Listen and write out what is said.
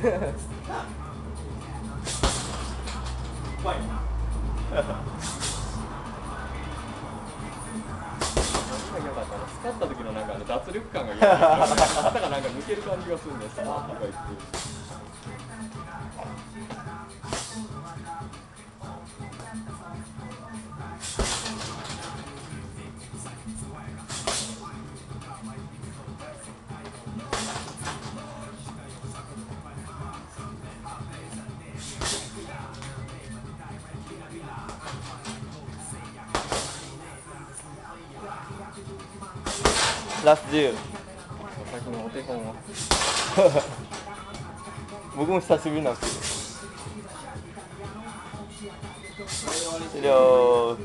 怖いな。何が良かったの使った時のなんかあの脱力感が嫌だ肩がなんか抜ける感じがするんですラスト10最近のお手本を僕も久しぶりなんですけど終了